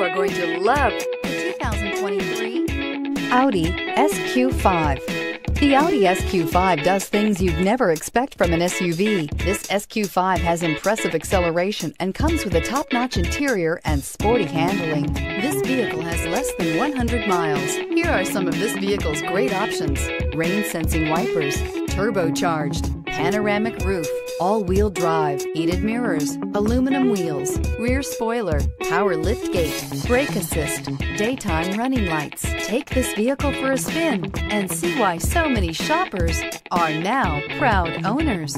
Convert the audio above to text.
Are going to love the 2023 Audi SQ5. The Audi SQ5 does things you'd never expect from an SUV. This SQ5 has impressive acceleration and comes with a top-notch interior and sporty handling. This vehicle has less than 100 miles. Here are some of this vehicle's great options. Rain-sensing wipers, turbocharged, panoramic roof, all-wheel drive, heated mirrors, aluminum wheels, rear spoiler, power lift gate, brake assist, daytime running lights. Take this vehicle for a spin and see why so many shoppers are now proud owners.